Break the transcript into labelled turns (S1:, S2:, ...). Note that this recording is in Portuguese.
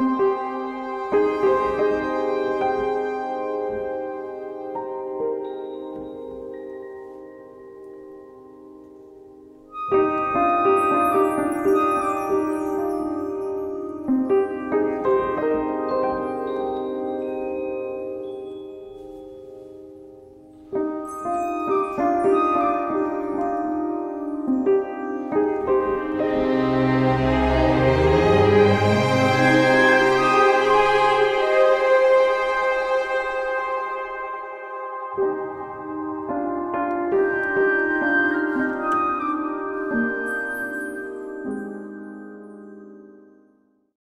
S1: Música thank you.